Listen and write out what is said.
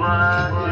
One.